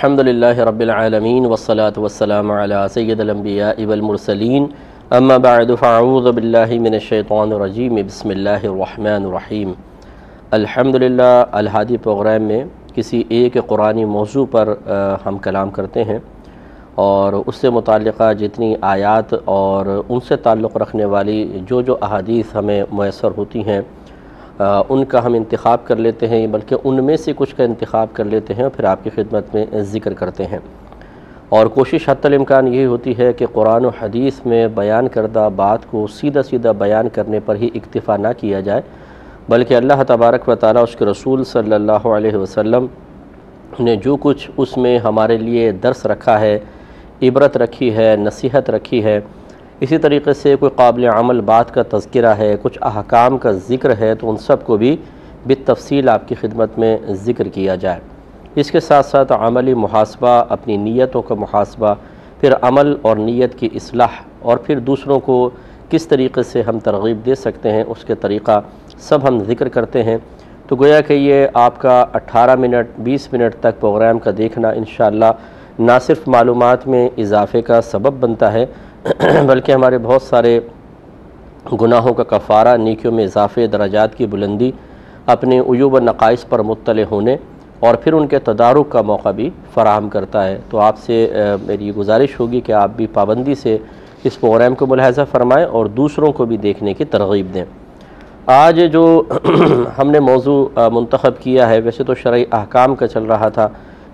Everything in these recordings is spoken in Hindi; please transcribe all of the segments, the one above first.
अल्हम्दुलिल्लाह रब्बिलआलमीन वस्सलातु वस्सलामु अला सय्यिदिल वल अम्मा बअद फ़अऊज़ु बिल्लाहि मिनश्शैतानिर्रजीम बिस्मिल्लाहिर रहमानिर रहीम अल्हम्दुलिल्लाह अल प्रोग्राम में किसी एक कुरानी मौजू पर हम कलाम करते हैं और उससे मुतक़ जितनी आयात और उनसे ताल्लुक़ रखने वाली जो जो अहादीस हमें मैसर होती हैं उनका हम इंतखब कर लेते हैं, बल्कि उनमें से कुछ का इंतखब कर लेते हैं और फिर आपकी खिदमत में ज़िक्र करते हैं। और कोशिश हतमकान यही होती है कि कुरान और हदीस में बयान करदा बात को सीधा सीधा बयान करने पर ही इक्तफ़ा ना किया जाए, बल्कि अल्लाह तबारक व ताली उसके रसूल अलैहि वसल्लम ने जो कुछ उसमें हमारे लिए दर्स रखा है, इबरत रखी है, नसीहत रखी है इसी तरीके से कोई काबिल अमल बात का तस्करा है, कुछ अहकाम का ज़िक्र है तो उन सबको भी बितफ़सील आपकी खिदमत में ज़िक्र किया जाए। इसके साथ साथ अमली मुहासबा, अपनी नीयतों का मुहासबा, फिर अमल और नीयत की असलाह और फिर दूसरों को किस तरीके से हम तरगीब दे सकते हैं, उसके तरीक़ा सब हम ज़िक्र करते हैं। तो गोया कि ये आपका 18 मिनट 20 मिनट तक प्रोग्राम का देखना इन ना सिर्फ़ मालूम में इजाफ़े का सबब बनता है बल्कि हमारे बहुत सारे गुनाहों का कफ़ारा, नीकियों में इजाफ़े, दराजात की बुलंदी, अपने अयूब नक़ाइस पर मुतल होने और फिर उनके तदारुक का मौका भी फ़राहम करता है। तो आपसे मेरी ये गुजारिश होगी कि आप भी पाबंदी से इस प्रोग्राम को मुलाहजा फ़रमाएँ और दूसरों को भी देखने की तरगीब दें। आज जो हमने मौजू मंतखब किया है, वैसे तो शर्य अहकाम का चल रहा था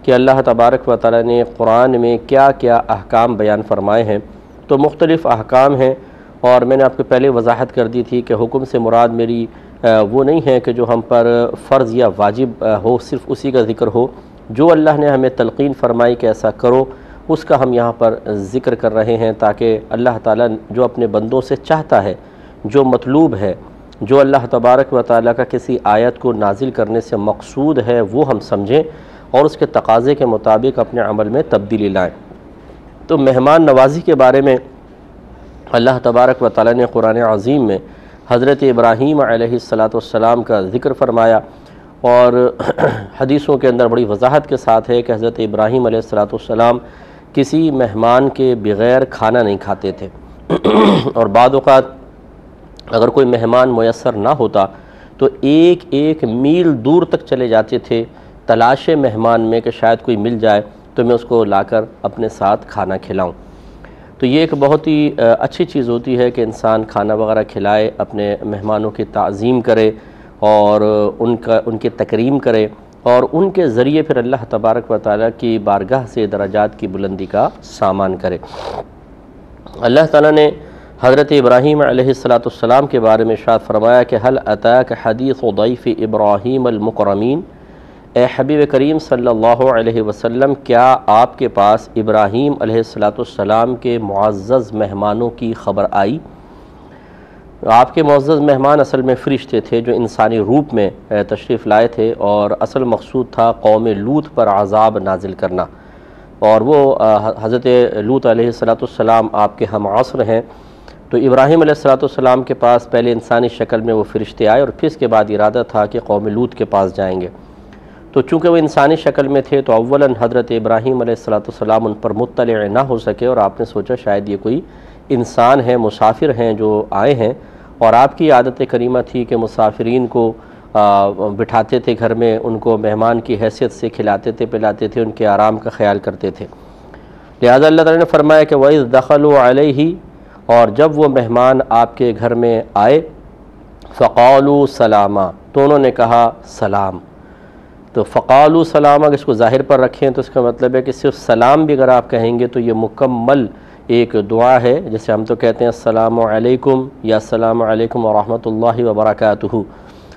कि अल्लाह तबारक व ताली ने कुरान में क्या क्या अहकाम बयान फरमाए हैं। तो मुख्तलिफ़ अहकाम हैं और मैंने आपको पहले वजाहत कर दी थी कि हुक्म से मुराद मेरी वो नहीं है कि जो हम पर फ़र्ज़ या वाजिब हो, सिर्फ़ उसी का ज़िक्र हो। जो अल्लाह ने हमें तलकिन फरमाई कि ऐसा करो, उसका हम यहाँ पर ज़िक्र कर रहे हैं ताकि अल्लाह ताला जो अपने बंदों से चाहता है, जो मतलूब है, जो अल्लाह तबारक व ताली का किसी आयत को नाजिल करने से मकसूद है, वो हम समझें और उसके तकाज़े के मुताबिक अपने अमल में तब्दीली लाएँ। तो मेहमान नवाजी के बारे में अल्लाह तबारक व ताली ने कुरान अज़ीम में हज़रत इब्राहीम सलाम का ज़िक्र फरमाया और हदीसों के अंदर बड़ी वजाहत के साथ है कि हज़रत इब्राहीम सलाम किसी मेहमान के बग़ैर खाना नहीं खाते थे। और बाद अगर कोई मेहमान मैसर ना होता तो एक एक मील दूर तक चले जाते थे, तलाश मेहमान में कि शायद कोई मिल जाए। तो मैं उसको लाकर अपने साथ खाना खिलाऊं। तो ये एक बहुत ही अच्छी चीज़ होती है कि इंसान खाना वगैरह खिलाए, अपने मेहमानों की तज़ीम करे और उनका, उनकी तकरीम करे और उनके ज़रिए फिर अल्लाह तबारक व ताली की बारगाह से दराजात की बुलंदी का सामान करे। अल्लाह ताला ने हज़रत इब्राहीम सलाम के बारे में शाद फरमाया कि हल अताक हदीस उदैफ़ इब्राहीम अलमकरमीन? ए हबीब करीम सल्लल्लाहु अलैहि वसल्लम, क्या आपके पास इब्राहीम अलैहिस्सलाम के मुआज़ मेहमानों की ख़बर आई? आपके मुआज़ मेहमान असल में फ़रिश्ते थे जो इंसानी रूप में तशरीफ़ लाए थे और असल मकसूद था कौम लूत पर आज़ाब नाजिल करना। और वो हज़रत लूत अलैहिस्सलाम आपके हम आसर हैं। तो इब्राहिम अलैहिस्सलाम के पास पहले इंसानी शक्ल में वो फ़रिश्ते आए और फिर इसके बाद इरादा था कि कौम लूत के पास जाएँगे। तो चूँकि वो इंसानी शक्ल में थे तो अव्वला हज़रत इब्राहीम सलाम उन पर मुतल ना हो सके, और आपने सोचा शायद ये कोई इंसान है, मुसाफिर हैं जो आए हैं। और आपकी आदत करीमा थी कि मुसाफरीन को बिठाते थे घर में, उनको मेहमान की हैसियत से खिलाते थे, पिलाते थे, उनके आराम का ख्याल करते थे। लिहाजा अल्लाह ताला ने फरमाया कि वही दखल ही और जब वो मेहमान आपके घर में आए, फ़क़ालू सलामा तो उन्होंने कहा, सलाम। तो फ़कालू सलाम अगर इसको ज़ाहिर पर रखें तो इसका मतलब है कि सिर्फ़ सलाम भी अगर आप कहेंगे तो ये मुकम्मल एक दुआ है, जैसे हम तो कहते हैं असलकुम या असलकम वरहमल वबरक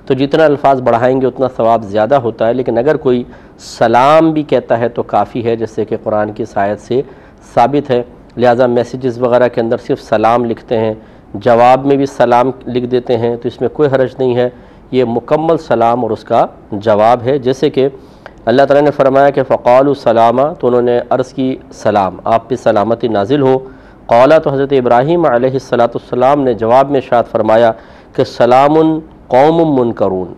तो जितना अल्फाज बढ़ाएँगे उतना सवाब ज़्यादा होता है, लेकिन अगर कोई सलाम भी कहता है तो काफ़ी है, जैसे कि कुरान की शायद से साबित है। लिहाजा मैसेजेस वगैरह के अंदर सिर्फ़ सलाम लिखते हैं, जवाब में भी सलाम लिख देते हैं तो इसमें कोई हरज नहीं है। ये मुकम्मल सलाम और उसका जवाब है। जैसे कि अल्लाह ताला ने फरमाया कि फ़क़ाल सलामा तो उन्होंने अर्ज़ की सलाम, आप पे सलामती नाजिल हो। कौला तो हज़रत इब्राहीम सलाम ने जवाब में शाद फरमाया कि सलाम कौम मुनकरून,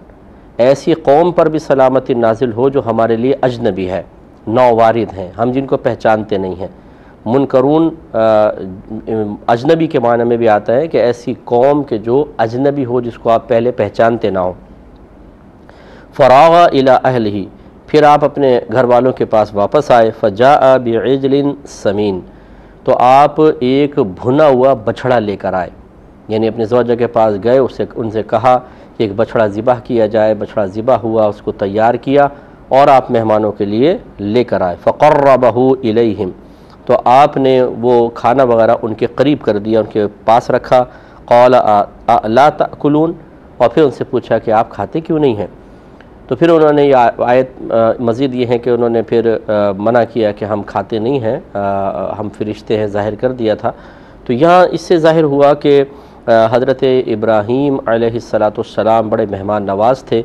ऐसी कौम पर भी सलामती नाजिल हो जो हमारे लिए अजनबी है, नौवारिद हैं, हम जिनको पहचानते नहीं हैं। मुनकरून अजनबी के माने में भी आता है कि ऐसी कौम के जो अजनबी हो, जिसको आप पहले पहचानते ना हो। फ़रागा इला अहल ही फिर आप अपने घर वालों के पास वापस आए फ़जा बेजलिन समीन तो आप एक भुना हुआ बछड़ा लेकर आए। यानी अपने जवजा के पास गए उससे उनसे कहा कि एक बछड़ा ज़िबा किया जाए, बछड़ा ज़िबा हुआ, उसको तैयार किया और आप मेहमानों के लिए लेकर आए। फ़क़र्र बहू इलेहिम तो आपने वो खाना वगैरह उनके करीब कर दिया उनके पास रखा। कौल ला और फिर उनसे पूछा कि आप खाते क्यों नहीं हैं? तो फिर उन्होंने ये आयत मज़ीद ये है कि उन्होंने फिर आ, मना किया कि हम खाते नहीं हैं हम फ़रिश्ते हैं ज़ाहिर कर दिया था। तो यहाँ इससे ज़ाहिर हुआ कि हज़रत इब्राहीम सलाम बड़े मेहमान नवाज़ थे।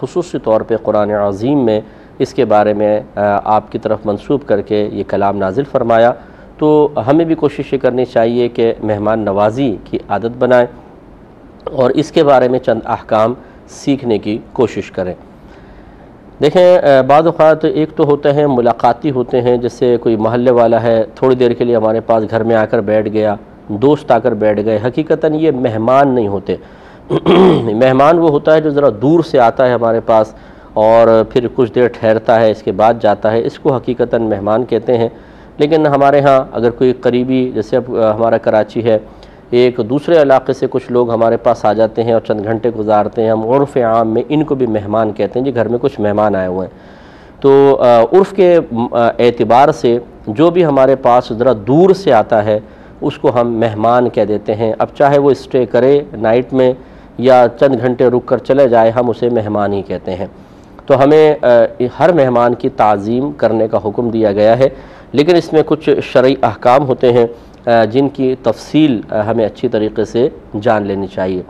खसूस तौर पर कुरान अज़ीम में इसके बारे में आपकी तरफ़ मंसूब करके ये कलाम नाजिल फरमाया। तो हमें भी कोशिश ये करनी चाहिए कि मेहमान नवाजी की आदत बनाएँ और इसके बारे में चंद अहकाम सीखने की कोशिश करें। देखें बाद एक तो होते हैं, मुलाकाती होते हैं, जैसे कोई महल्ले वाला है, थोड़ी देर के लिए हमारे पास घर में आकर बैठ गया, दोस्त आकर बैठ गए हकीकता ये मेहमान नहीं होते। मेहमान वो होता है जो ज़रा दूर से आता है हमारे पास और फिर कुछ देर ठहरता है, इसके बाद जाता है। इसको हकीकता मेहमान कहते हैं। लेकिन हमारे यहाँ अगर कोई करीबी, जैसे अब हमारा कराची है, एक दूसरे इलाके से कुछ लोग हमारे पास आ जाते हैं और चंद घंटे गुजारते हैं, हम उर्फ़ आम में इनको भी मेहमान कहते हैं। जी, घर में कुछ मेहमान आए हुए हैं। तो उर्फ़ के एतबार से जो भी हमारे पास ज़रा दूर से आता है, उसको हम मेहमान कह देते हैं। अब चाहे वो स्टे करे नाइट में या चंद घंटे रुक कर चले जाए, हम उसे मेहमान ही कहते हैं। तो हमें हर मेहमान की ताज़ीम करने का हुक्म दिया गया है। लेकिन इसमें कुछ शर्य अहकाम होते हैं जिनकी तफसील हमें अच्छी तरीके से जान लेनी चाहिए।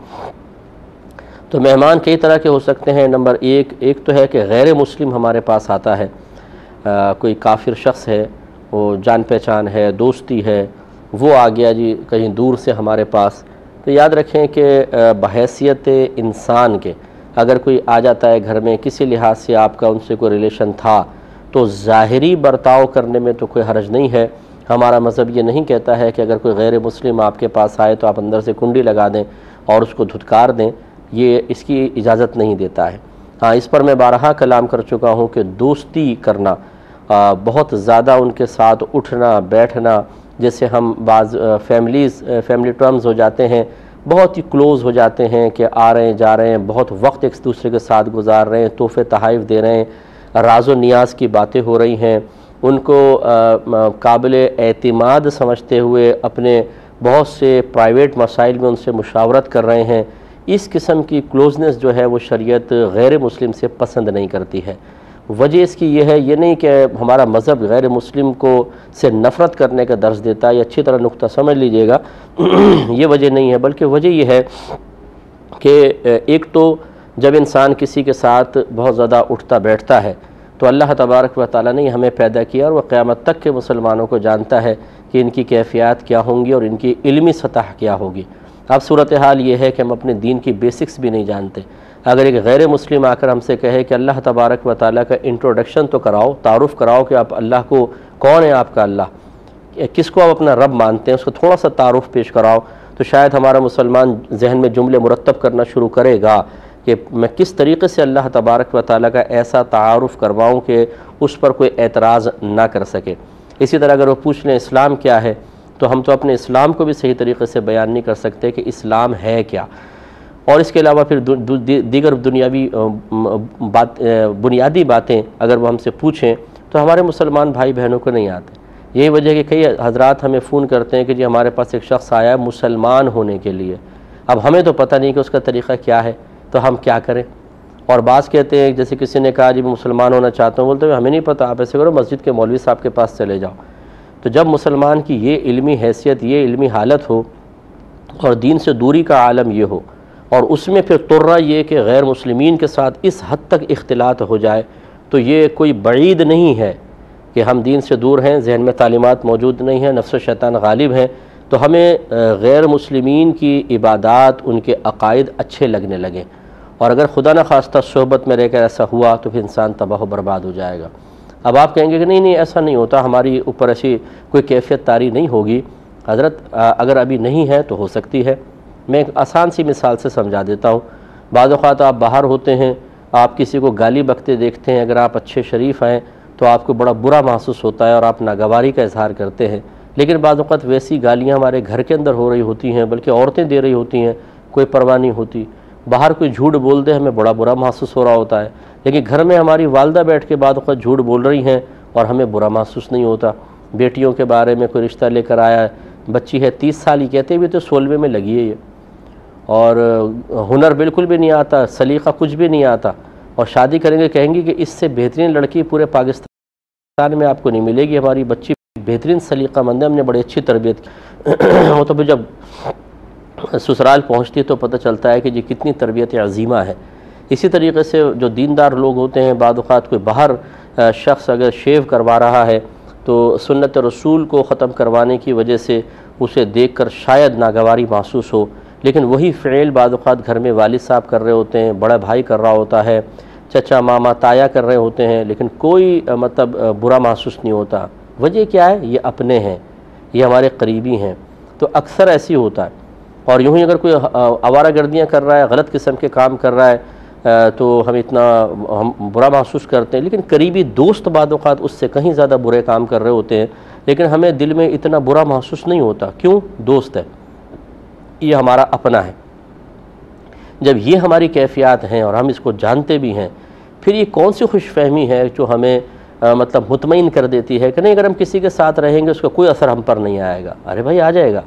तो मेहमान कई तरह के हो सकते हैं। नंबर एक एक तो है कि गैर मुस्लिम हमारे पास आता है। आ, कोई काफिर शख्स है वो जान पहचान है दोस्ती है वो आ गया जी कहीं दूर से हमारे पास। तो याद रखें कि बहसीत इंसान के अगर कोई आ जाता है घर में किसी लिहाज से आपका उनसे कोई रिलेशन था तो ज़ाहरी बर्ताव करने में तो कोई हर्ज नहीं है। हमारा मज़हब ये नहीं कहता है कि अगर कोई गैर मुस्लिम आपके पास आए तो आप अंदर से कुंडी लगा दें और उसको धुतकार दें। ये इसकी इजाज़त नहीं देता है। हाँ इस पर मैं बारहा कलाम कर चुका हूँ कि दोस्ती करना आ, बहुत ज़्यादा उनके साथ उठना बैठना जैसे हम बाज़ फैमिलीज़ फैमिली टर्म्स हो जाते हैं। बहुत ही क्लोज़ हो जाते हैं कि आ रहे हैं, जा रहे हैं, बहुत वक्त एक दूसरे के साथ गुजार रहे हैं, तोहफ़े तहफ़ दे रहे हैं, राज़ नियाज की बातें हो रही हैं। उनको काबिल एतमाद समझते हुए अपने बहुत से प्राइवेट मसाइल में उनसे मुशावरत कर रहे हैं। इस किस्म की क्लोजनेस जो है वो शरीयत गैर मुस्लिम से पसंद नहीं करती है। वजह इसकी यह है, ये नहीं कि हमारा मज़हब गैर मुस्लिम को से नफ़रत करने का दर्ज देता है, या अच्छी तरह नुकता समझ लीजिएगा। ये वजह नहीं है, बल्कि वजह यह है कि एक तो जब इंसान किसी के साथ बहुत ज़्यादा उठता बैठता है तो अल्लाह तबारक व ताली ने हमें पैदा किया और वह क़्यामत तक के मुसलमानों को जानता है कि इनकी कैफियत क्या होंगी और इनकी इलमी सतह क्या होगी। अब सूरत हाल ये है कि हम अपने दीन की बेसिक्स भी नहीं जानते। अगर एक गैर मुस्लिम आकर हमसे कहे कि अल्लाह तबारक व ताली का इंट्रोडक्शन तो कराओ, तारुफ़ कराओ कि आप अल्लाह को, कौन है आपका अल्लाह? किसको आप अपना रब मानते हैं? उसको थोड़ा सा तारुफ़ पेश कराओ। तो शायद हमारा मुसलमान जहन में जुमले मुरतब करना शुरू करेगा कि मैं किस तरीके से अल्लाह तबारक व ताली का ऐसा तारुफ़ करवाऊँ कि उस पर कोई एतराज़ ना कर सके। इसी तरह अगर वो पूछ लें, इस्लाम क्या है? तो हम तो अपने इस्लाम को भी सही तरीके से बयान नहीं कर सकते कि इस्लाम है क्या। और इसके अलावा फिर दीगर दुनियावी बात बुनियादी बातें अगर वो हमसे पूछें तो हमारे मुसलमान भाई बहनों को नहीं आते। यही वजह कि कई हजरात हमें फ़ोन करते हैं कि जी हमारे पास एक शख्स आया है मुसलमान होने के लिए। अब हमें तो पता नहीं कि उसका तरीक़ा क्या है तो हम क्या करें? और बाज़ कहते हैं, जैसे किसी ने कहा, जी, मैं मुसलमान होना चाहता हूँ। बोलते हमें नहीं पता, आप ऐसे करो, मस्जिद के मौलवी साहब के पास चले जाओ। तो जब मुसलमान की ये इल्मी हैसियत, ये इल्मी हालत हो, और दीन से दूरी का आलम ये हो और उसमें फिर तुर्रा ये कि गैर मुसलिमीन के साथ इस हद तक इख्तलात हो जाए तो ये कोई बईद नहीं है कि हम दीन से दूर हैं, जहन में तालीमत मौजूद नहीं हैं, नफ्स शैतान गालिब हैं तो हमें गैर मुसलिमीन की इबादत, उनके अकायद अच्छे लगने लगें। और अगर खुदा न खास्ता सोहबत में रहकर ऐसा हुआ तो फिर इंसान तबाह बर्बाद हो जाएगा। अब आप कहेंगे कि नहीं नहीं, ऐसा नहीं होता, हमारी ऊपर ऐसी कोई कैफियत तारी नहीं होगी। हज़रत अगर अभी नहीं है तो हो सकती है। मैं एक आसान सी मिसाल से समझा देता हूँ। बाद आप बाहर होते हैं, आप किसी को गाली बकते देखते हैं, अगर आप अच्छे शरीफ हैं तो आपको बड़ा बुरा महसूस होता है और आप नागवारी का इजहार करते हैं। लेकिन बाद वैसी गालियाँ हमारे घर के अंदर हो रही होती हैं, बल्कि औरतें दे रही होती हैं, कोई परवाह नहीं होती। बाहर कोई झूठ बोल दे, हमें बड़ा बुरा महसूस हो रहा होता है। लेकिन घर में हमारी वालदा बैठ के बाद झूठ बोल रही हैं और हमें बुरा महसूस नहीं होता। बेटियों के बारे में कोई रिश्ता लेकर आया, बच्ची है तीस साल ही कहते हुए तो सोलवे में लगी है ये। और हुनर बिल्कुल भी नहीं आता, सलीका कुछ भी नहीं आता। और शादी करेंगे, कहेंगे कि इससे बेहतरीन लड़की पूरे पाकिस्तान में आपको नहीं मिलेगी, हमारी बच्ची बेहतरीन सलीका मंद है, हमने बड़ी अच्छी तरबियत की। वो तो फिर जब ससुराल पहुँचती है तो पता चलता है कि जी कितनी तरबियत अजीमा है। इसी तरीके से जो दीनदार लोग होते हैं, बाद कोई बाहर शख्स अगर शेव करवा रहा है तो सुन्नत रसूल को ख़त्म करवाने की वजह से उसे देख कर शायद नागवारी महसूस हो। लेकिन वही फ़ेल बाद घर में वालिद साहब कर रहे होते हैं, बड़ा भाई कर रहा होता है, चचा मामा ताया कर रहे होते हैं, लेकिन कोई मतलब बुरा महसूस नहीं होता। वजह क्या है? ये अपने हैं, ये हमारे करीबी हैं। तो अक्सर ऐसी होता है। और यूँ ही अगर कोई आवारा गर्दियाँ कर रहा है, गलत किस्म के काम कर रहा है तो हम इतना, हम बुरा महसूस करते हैं। लेकिन करीबी दोस्त बाद उससे कहीं ज़्यादा बुरे काम कर रहे होते हैं, लेकिन हमें दिल में इतना बुरा महसूस नहीं होता। क्यों? दोस्त है। ये हमारा अपना है। जब ये हमारी कैफियत हैं और हम इसको जानते भी हैं फिर ये कौन सी खुश फहमी है जो हमें आ, मतलब मुतमिन कर देती है कि नहीं अगर हम किसी के साथ रहेंगे उसका कोई असर हम पर नहीं आएगा। अरे भाई आ जाएगा।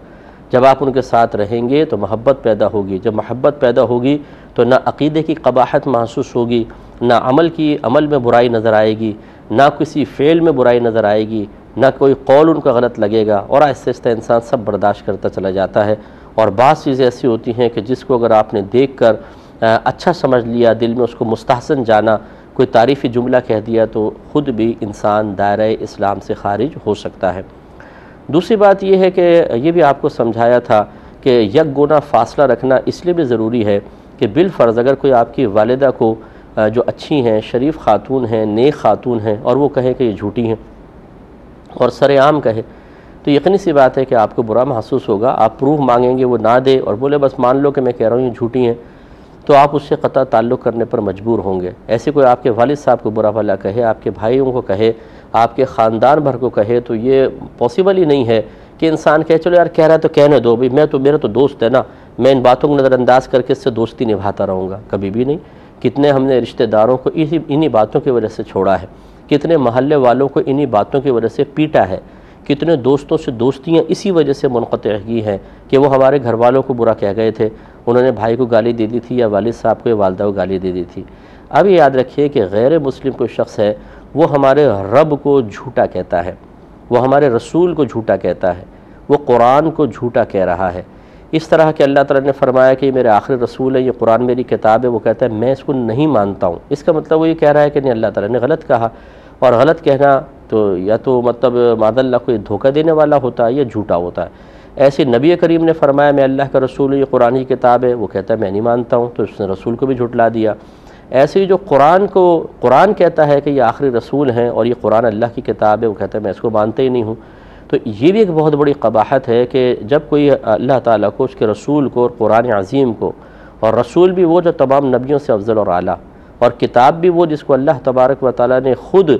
जब आप उनके साथ रहेंगे तो महब्बत पैदा होगी। जब महब्बत पैदा होगी तो ना अकीदे की कबाहत महसूस होगी ना अमल की अमल में बुराई नज़र आएगी ना किसी फ़ेल में बुराई नज़र आएगी ना कोई कौल उनका गलत लगेगा और आहिस्ता आहिस्ता इंसान सब बर्दाश्त करता चला जाता है। और बाज़ चीज़ें ऐसी होती हैं कि जिसको अगर आपने देख कर अच्छा समझ लिया, दिल में उसको मुस्तहसन जाना, कोई तारीफ़ी जुमला कह दिया तो ख़ुद भी इंसान दायरा इस्लाम से खारिज हो सकता है। दूसरी बात यह है कि यह भी आपको समझाया था कि यक गुना फ़ासला रखना इसलिए भी ज़रूरी है कि बिलफ़र्ज़ अगर कोई आपकी वालदा को जो अच्छी हैं, शरीफ ख़ातून हैं, नेक ख़ातून हैं और वो कहे कि ये झूठी हैं और सरेआम कहे तो यकीनी सी बात है कि आपको बुरा महसूस होगा, आप प्रूफ मांगेंगे, वो ना दे और बोले, बस मान लो कि मैं कह रहा हूँ ये झूठी हैं तो आप उससे क़ता ताल्लुक़ करने पर मजबूर होंगे। ऐसे कोई आपके वालिद साहब को बुरा भला कहे, आपके भाइयों को कहे, आपके ख़ानदान भर को कहे तो ये पॉसिबल ही नहीं है कि इंसान कहे, चलो यार, कह रहा है तो कहने दो, भाई, मैं तो मेरा तो दोस्त है ना, मैं इन बातों को नज़रअंदाज करके इससे दोस्ती निभाता रहूँगा। कभी भी नहीं। कितने हमने रिश्तेदारों को इसी इन्हीं बातों की वजह से छोड़ा है। कितने महल्ले वालों को इन्हीं बातों की वजह से पीटा है। कितने दोस्तों से दोस्तियाँ इसी वजह से मुनक़ की हैं कि वो हमारे घर वालों को बुरा कह गए थे। उन्होंने भाई को गाली दे दी थी या वालिद साहब को या वालदा को गाली दे दी थी। अब याद रखिए कि गैर मुस्लिम कोई शख्स है, वो हमारे रब को झूठा कहता है, वो हमारे रसूल को झूठा कहता है, वो कुरान को झूठा कह रहा है। इस तरह के अल्लाह ताला ने फरमाया कि मेरे आखिरी रसूल है, ये कुरान मेरी किताब है, वो कहता है, मैं इसको नहीं मानता हूँ। इसका मतलब वो ये कह रहा है कि नहीं, अल्लाह ताला ने गलत कहा। और गलत कहना तो या तो मतलब मादल्ला कोई धोखा देने वाला होता है या झूठा होता है। ऐसे नबी करीम ने फरमाया, मैं अल्लाह का रसूल ये कुरान की किताब है। वो कहता है, मैं नहीं मानता हूँ। तो उसने रसूल को भी झुटला दिया। ऐसे ही जो कुरान को, कुरान कहता है कि ये आखिरी रसूल हैं और ये कुरान अल्लाह की किताब है, वो कहता है, मैं इसको मानते ही नहीं हूँ। तो ये भी एक बहुत बड़ी कबाहत है कि जब कोई अल्लाह ताला को, उसके रसूल को और कुरान अजीम को और रसूल भी वो जो तमाम नबियों से अफजल और आला और किताब भी वो जिसको अल्लाह तबारक व ताली ने ख़ुद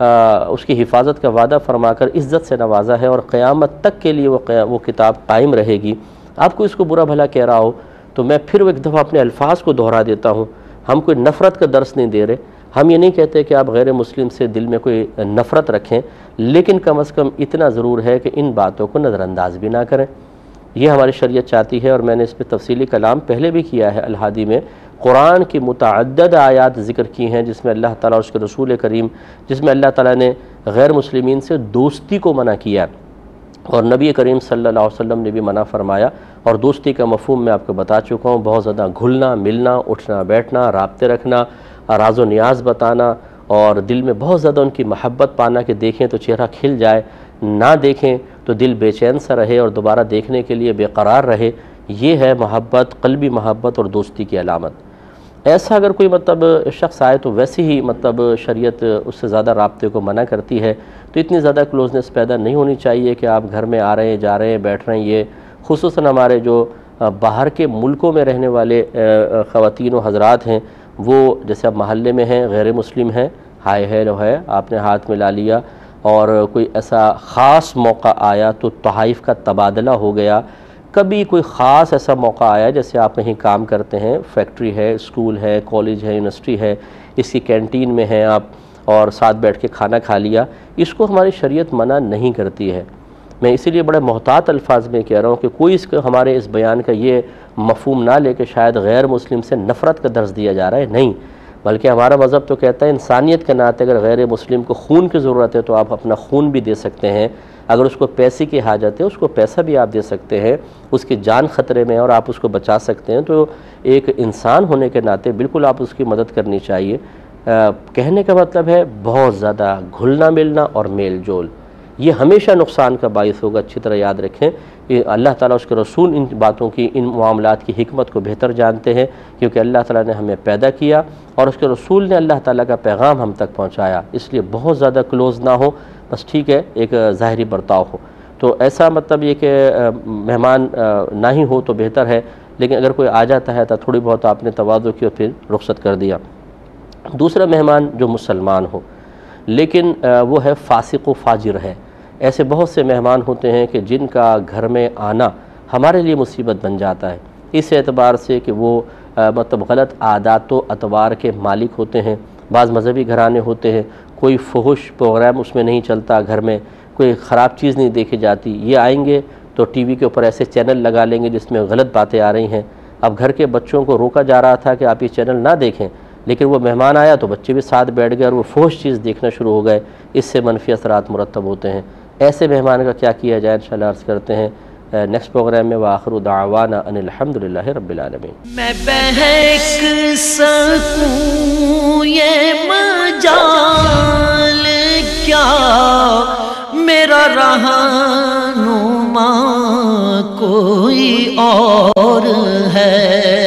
उसकी हिफाजत का वादा फरमाकर इज़्ज़त से नवाजा है और क़यामत तक के लिए वो वो किताब कायम रहेगी। आपको इसको बुरा भला कह रहा हो तो मैं फिर एक दफ़ा अपने अल्फाज को दोहरा देता हूँ। हम कोई नफ़रत का दर्स नहीं दे रहे। हम ये नहीं कहते कि आप गैर मुस्लिम से दिल में कोई नफ़रत रखें, लेकिन कम अज़ कम इतना ज़रूर है कि इन बातों को नज़रअंदाज भी ना करें। यह हमारी शरीयत चाहती है और मैंने इस पर तफसीली कलाम पहले भी किया है अलहादी में। कुरान की मुतद आयात ज़िक्र की हैं, जिसमें अल्लाह ताला और उसके रसूल करीम, जिसमें अल्लाह ताला ने गैर मुस्लिमीन से दोस्ती को मना किया। और नबी करीम सल्लल्लाहु अलैहि वसल्लम ने भी मना फरमाया। और दोस्ती का मफहम मैं आपको बता चुका हूँ, बहुत ज़्यादा घुलना, मिलना, उठना, बैठना, रबते रखना राज़ो न्याज बताना और दिल में बहुत ज़्यादा उनकी महब्बत पाना कि देखें तो चेहरा खिल जाए, ना देखें तो दिल बेचैन सा रहे और दोबारा देखने के लिए बेकरार रहे। ये है मोहब्बत, कल्बी मोहब्बत और दोस्ती की अलामत। ऐसा अगर कोई मतलब शख्स आए तो वैसे ही मतलब शरीयत उससे ज़्यादा रबते को मना करती है। तो इतनी ज़्यादा क्लोजनेस पैदा नहीं होनी चाहिए कि आप घर में आ रहे हैं, जा रहे हैं, बैठ रहे हैं। ये खसूस हमारे जो बाहर के मुल्कों में रहने वाले ख़वान हजरात हैं, वो जैसे अब महल्ले में हैं, गैर मुस्लिम हैं, हाय हेलो है, आपने हाथ में ला लिया और कोई ऐसा ख़ास मौका आया तो तहाइफ का तबादला हो गया। कभी कोई ख़ास ऐसा मौका आया जैसे आप कहीं काम करते हैं, फैक्ट्री है, स्कूल है, कॉलेज है, यूनिवर्सिटी है, इसकी कैंटीन में हैं आप और साथ बैठ के खाना खा लिया, इसको हमारी शरीयत मना नहीं करती है। मैं इसीलिए बड़े मोहतात अल्फाज में कह रहा हूँ कि कोई इसके, हमारे इस बयान का ये मफहम ना ले कि शायद गैर मुस्लिम से नफ़रत का दर्ज दिया जा रहा है। नहीं, बल्कि हमारा मज़हब तो कहता है, इंसानियत के नाते अगर गैर मुस्लिम को खून की ज़रूरत है तो आप अपना खून भी दे सकते हैं। अगर उसको पैसे की हाजत है उसको पैसा भी आप दे सकते हैं उसकी जान ख़तरे में और आप उसको बचा सकते हैं तो एक इंसान होने के नाते बिल्कुल आप उसकी मदद करनी चाहिए। आ, कहने का मतलब है बहुत ज़्यादा घुलना मिलना और मेल जोल ये हमेशा नुकसान का बायस होगा अच्छी तरह याद रखें। कि अल्लाह ताला उसके रसूल इन बातों की इन मामलात की हमत को बेहतर जानते हैं क्योंकि अल्लाह ताला ने हमें पैदा किया और उसके रसूल ने अल्लाह ताला का पैगाम हम तक पहुँचाया। इसलिए बहुत ज़्यादा क्लोज़ ना हो बस ठीक है, एक ज़ाहरी बर्ताव हो। तो ऐसा मतलब ये कि मेहमान ना ही हो तो बेहतर है, लेकिन अगर कोई आ जाता है तो थोड़ी बहुत आपने तोज़ो की और फिर रुख्सत कर दिया। दूसरा मेहमान जो मुसलमान हो, लेकिन वो है फ़ासिक व फाजिर है। ऐसे बहुत से मेहमान होते हैं कि जिनका घर में आना हमारे लिए मुसीबत बन जाता है। इस एतबार से कि वो मतलब गलत आदात व अतवार के मालिक होते हैं। बाज़ मजहबी घराने होते हैं कोई फहश प्रोग्राम उसमें नहीं चलता, घर में कोई ख़राब चीज़ नहीं देखी जाती। ये आएँगे तो टीवी के ऊपर ऐसे चैनल लगा लेंगे जिसमें गलत बातें आ रही हैं। अब घर के बच्चों को रोका जा रहा था कि आप ये चैनल ना देखें, लेकिन वो मेहमान आया तो बच्चे भी साथ बैठ गए और वो फोश चीज़ देखना शुरू हो गए। इससे मनफी असरात मुरतब होते हैं। ऐसे मेहमान का क्या किया जाए इन अर्ज़ करते हैं। नेक्स्ट प्रोग्राम में वाखर दावाना अनिलहमदिल्ला रबालमी मैं बहक ये क्या मेरा रहनुमा कोई और है?